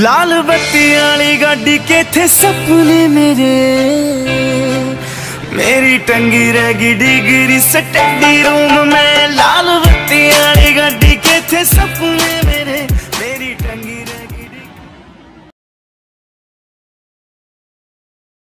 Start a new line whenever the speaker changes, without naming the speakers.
ਲਾਲ ਬੱਤੀ ਵਾਲੀ ਗੱਡੀ ਕਿੱਥੇ ਸੁਪਨੇ ਮੇਰੇ? ਮੇਰੀ ਟੰਗੀ ਰਹਿ ਗਈ ਡਿਗਰੀ, ਸਟੱਡੀ ਰੂਮ ਮੈਂ